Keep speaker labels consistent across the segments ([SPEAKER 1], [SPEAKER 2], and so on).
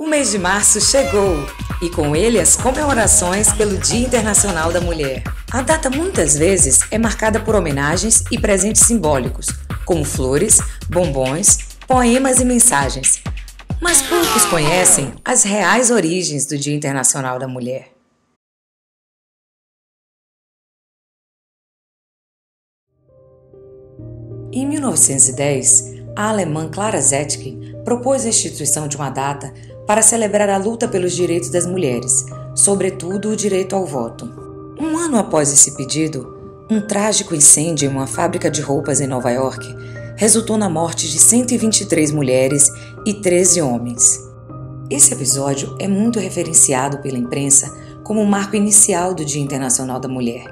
[SPEAKER 1] O mês de março chegou e com ele as comemorações pelo Dia Internacional da Mulher. A data muitas vezes é marcada por homenagens e presentes simbólicos, como flores, bombons, poemas e mensagens. Mas poucos conhecem as reais origens do Dia Internacional da Mulher. Em 1910, a alemã Clara Zetkin propôs a instituição de uma data para celebrar a luta pelos direitos das mulheres, sobretudo o direito ao voto. Um ano após esse pedido, um trágico incêndio em uma fábrica de roupas em Nova York resultou na morte de 123 mulheres e 13 homens. Esse episódio é muito referenciado pela imprensa como o marco inicial do Dia Internacional da Mulher.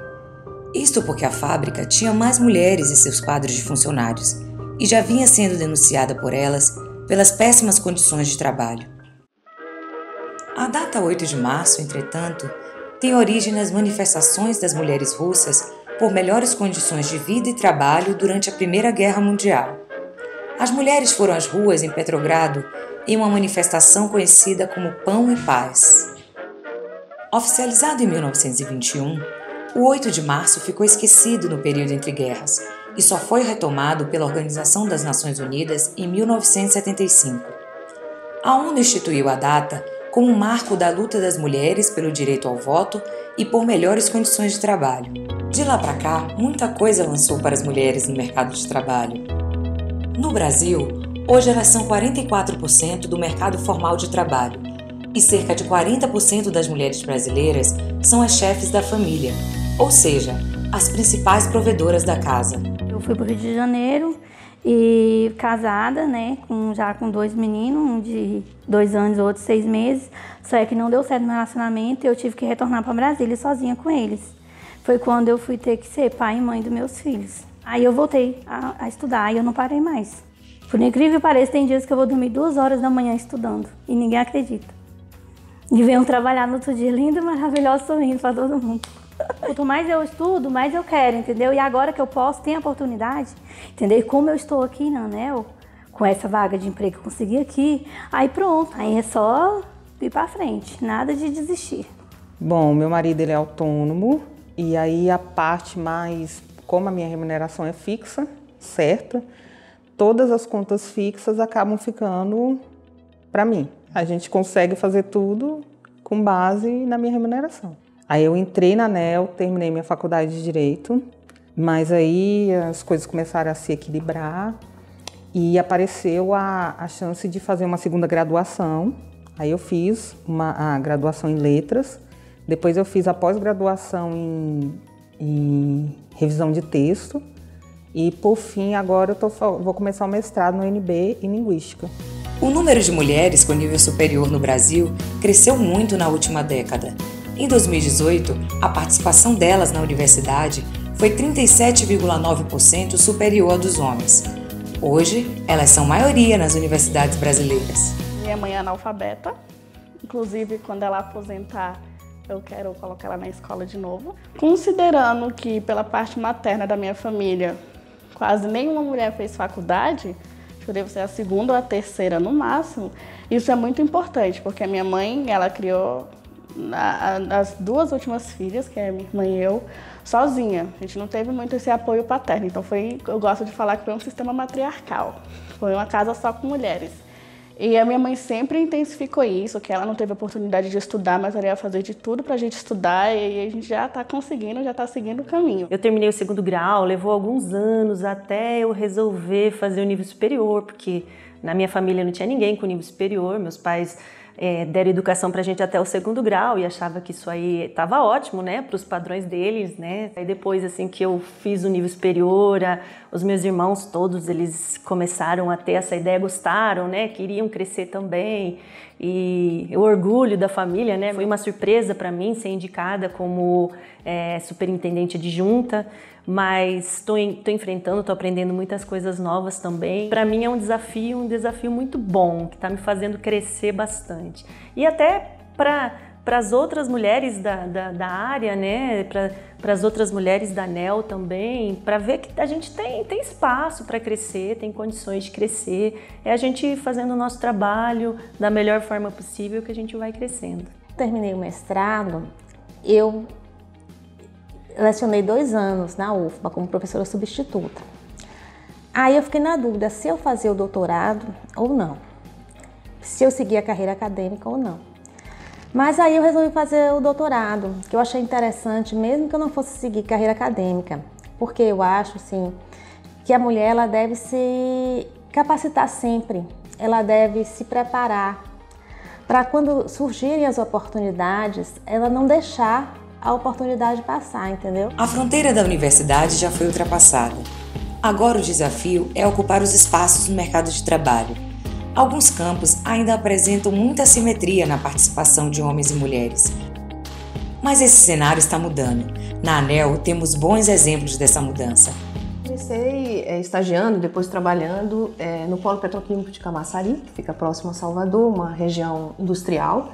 [SPEAKER 1] Isto porque a fábrica tinha mais mulheres em seus quadros de funcionários e já vinha sendo denunciada por elas pelas péssimas condições de trabalho. A data 8 de março, entretanto, tem origem nas manifestações das mulheres russas por melhores condições de vida e trabalho durante a Primeira Guerra Mundial. As mulheres foram às ruas em Petrogrado em uma manifestação conhecida como Pão e Paz. Oficializado em 1921, o 8 de março ficou esquecido no período entre guerras e só foi retomado pela Organização das Nações Unidas em 1975. A ONU instituiu a data como um marco da luta das mulheres pelo direito ao voto e por melhores condições de trabalho. De lá para cá, muita coisa avançou para as mulheres no mercado de trabalho. No Brasil, hoje elas são 44% do mercado formal de trabalho e cerca de 40% das mulheres brasileiras são as chefes da família, ou seja, as principais provedoras da casa.
[SPEAKER 2] Eu fui para o Rio de Janeiro e casada, né, com, já com dois meninos, um de dois anos, outro seis meses. Só é que não deu certo no relacionamento e eu tive que retornar para Brasília sozinha com eles. Foi quando eu fui ter que ser pai e mãe dos meus filhos. Aí eu voltei a, a estudar e eu não parei mais. Por incrível que pareça, tem dias que eu vou dormir duas horas da manhã estudando e ninguém acredita. E venho trabalhar no outro dia lindo, maravilhoso, sorrindo para todo mundo. Quanto mais eu estudo, mais eu quero, entendeu? E agora que eu posso, tenho a oportunidade, entendeu? E como eu estou aqui na ANEL, com essa vaga de emprego que eu consegui aqui, aí pronto, aí é só ir para frente, nada de desistir.
[SPEAKER 3] Bom, meu marido ele é autônomo e aí a parte mais, como a minha remuneração é fixa, certa, todas as contas fixas acabam ficando para mim. A gente consegue fazer tudo com base na minha remuneração. Aí eu entrei na ANEL, terminei minha faculdade de Direito, mas aí as coisas começaram a se equilibrar e apareceu a, a chance de fazer uma segunda graduação. Aí eu fiz uma, a graduação em Letras, depois eu fiz a pós-graduação em, em, revisão de texto e, por fim, agora eu tô, vou começar o mestrado no NB em Linguística.
[SPEAKER 1] O número de mulheres com nível superior no Brasil cresceu muito na última década em 2018, a participação delas na universidade foi 37,9% superior à dos homens. Hoje, elas são maioria nas universidades brasileiras.
[SPEAKER 4] Minha mãe é analfabeta, inclusive quando ela aposentar, eu quero colocar ela na escola de novo. Considerando que pela parte materna da minha família, quase nenhuma mulher fez faculdade, eu devo ser a segunda ou a terceira no máximo, isso é muito importante, porque a minha mãe, ela criou as duas últimas filhas, que é minha irmã e eu, sozinha. A gente não teve muito esse apoio paterno. Então foi, eu gosto de falar que foi um sistema matriarcal. Foi uma casa só com mulheres. E a minha mãe sempre intensificou isso, que ela não teve oportunidade de estudar, mas ela ia fazer de tudo para a gente estudar e a gente já está conseguindo, já está seguindo o caminho.
[SPEAKER 5] Eu terminei o segundo grau, levou alguns anos até eu resolver fazer o nível superior, porque na minha família não tinha ninguém com nível superior, meus pais é, deram educação para a gente até o segundo grau e achava que isso aí estava ótimo, né, para os padrões deles, né. Aí depois assim que eu fiz o nível superior, a, os meus irmãos todos eles começaram a ter essa ideia, gostaram, né, queriam crescer também e o orgulho da família, né, foi uma surpresa para mim ser indicada como é, superintendente adjunta mas estou enfrentando, estou aprendendo muitas coisas novas também. Para mim é um desafio, um desafio muito bom, que está me fazendo crescer bastante. E até para para as outras mulheres da, da, da área, né? para as outras mulheres da NEL também, para ver que a gente tem, tem espaço para crescer, tem condições de crescer. É a gente fazendo o nosso trabalho da melhor forma possível que a gente vai crescendo.
[SPEAKER 2] Terminei o mestrado, eu lecionei dois anos na UFBA como professora substituta. Aí eu fiquei na dúvida se eu fazia o doutorado ou não, se eu seguia a carreira acadêmica ou não. Mas aí eu resolvi fazer o doutorado, que eu achei interessante, mesmo que eu não fosse seguir carreira acadêmica, porque eu acho assim que a mulher ela deve se capacitar sempre, ela deve se preparar para quando surgirem as oportunidades, ela não deixar a oportunidade passar, entendeu?
[SPEAKER 1] A fronteira da universidade já foi ultrapassada. Agora o desafio é ocupar os espaços no mercado de trabalho. Alguns campos ainda apresentam muita assimetria na participação de homens e mulheres. Mas esse cenário está mudando. Na ANEL temos bons exemplos dessa mudança.
[SPEAKER 6] Comecei é, estagiando, depois trabalhando é, no Polo Petroquímico de Camaçari, que fica próximo a Salvador, uma região industrial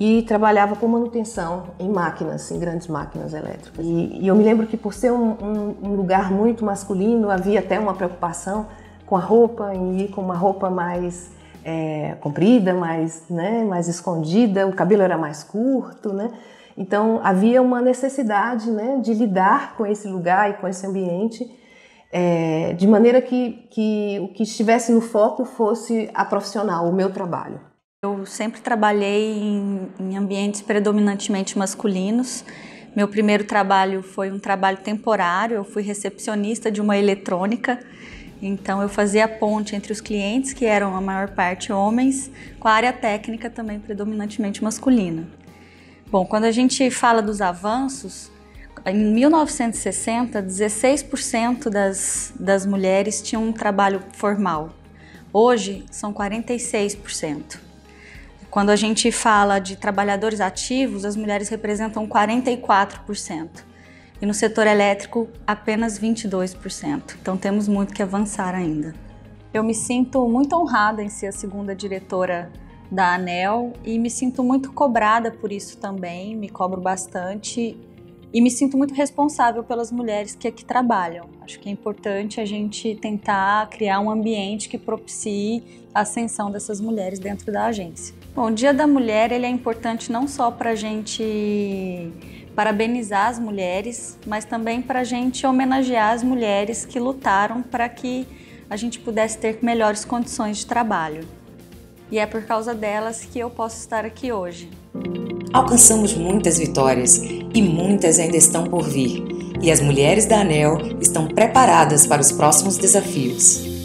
[SPEAKER 6] e trabalhava com manutenção em máquinas, em grandes máquinas elétricas. E, e eu me lembro que por ser um, um, um, lugar muito masculino, havia até uma preocupação com a roupa, em ir com uma roupa mais é, comprida, mais, né, mais escondida, o cabelo era mais curto, né? Então havia uma necessidade né, de lidar com esse lugar e com esse ambiente é, de maneira que, que o que estivesse no foco fosse a profissional, o meu trabalho.
[SPEAKER 7] Eu sempre trabalhei em, em ambientes predominantemente masculinos. Meu primeiro trabalho foi um trabalho temporário, eu fui recepcionista de uma eletrônica. Então eu fazia a ponte entre os clientes, que eram a maior parte homens, com a área técnica também predominantemente masculina. Bom, quando a gente fala dos avanços, em 1960, 16% das, das mulheres tinham um trabalho formal. Hoje são 46%. Quando a gente fala de trabalhadores ativos, as mulheres representam 44%. E no setor elétrico, apenas 22%. Então temos muito que avançar ainda. Eu me sinto muito honrada em ser a segunda diretora da ANEL e me sinto muito cobrada por isso também, me cobro bastante e me sinto muito responsável pelas mulheres que aqui trabalham. Acho que é importante a gente tentar criar um ambiente que propicie a ascensão dessas mulheres dentro da agência. Bom, o Dia da Mulher ele é importante não só para a gente parabenizar as mulheres, mas também para a gente homenagear as mulheres que lutaram para que a gente pudesse ter melhores condições de trabalho. E é por causa delas que eu posso estar aqui hoje.
[SPEAKER 1] Alcançamos muitas vitórias e muitas ainda estão por vir. E as mulheres da ANEL estão preparadas para os próximos desafios.